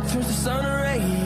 turns the sun rays.